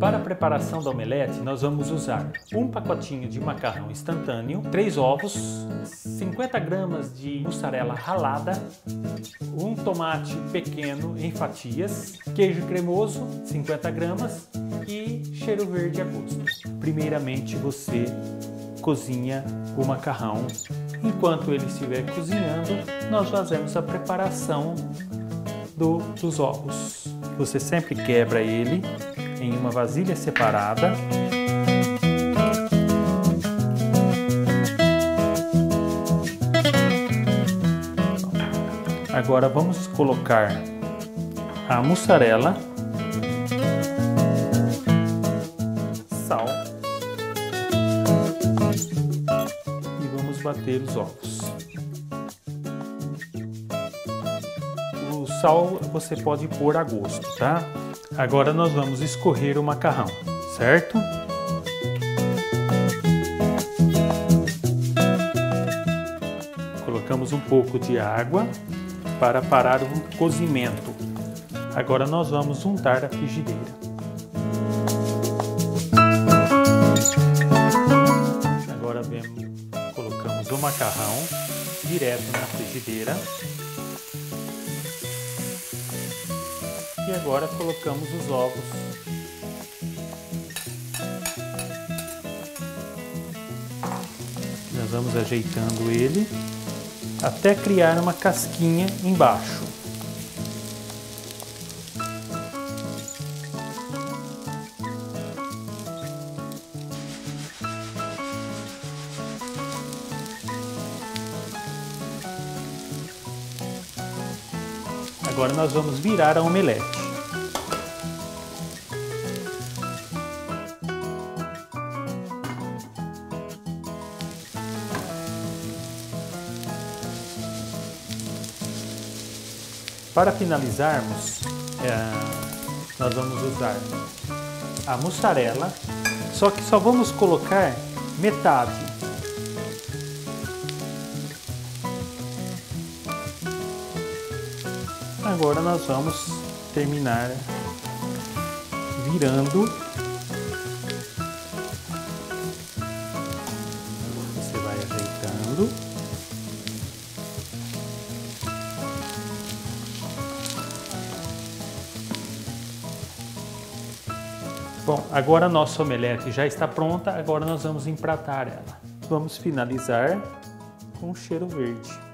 Para a preparação da omelete, nós vamos usar um pacotinho de macarrão instantâneo, três ovos, 50 gramas de mussarela ralada, um tomate pequeno em fatias, queijo cremoso, 50 gramas e cheiro verde a gosto. Primeiramente você cozinha o macarrão. Enquanto ele estiver cozinhando, nós fazemos a preparação do, dos ovos. Você sempre quebra ele em uma vasilha separada. Agora vamos colocar a mussarela, sal e vamos bater os ovos. Sal você pode pôr a gosto, tá? Agora nós vamos escorrer o macarrão, certo? Colocamos um pouco de água para parar o cozimento. Agora nós vamos untar a frigideira. Agora vemos, colocamos o macarrão direto na frigideira. E agora colocamos os ovos. Nós vamos ajeitando ele até criar uma casquinha embaixo. Agora nós vamos virar a omelete. Para finalizarmos, é, nós vamos usar a mussarela, só que só vamos colocar metade Agora nós vamos terminar virando. Você vai ajeitando. Bom, agora a nossa omelete já está pronta, agora nós vamos empratar ela. Vamos finalizar com cheiro verde.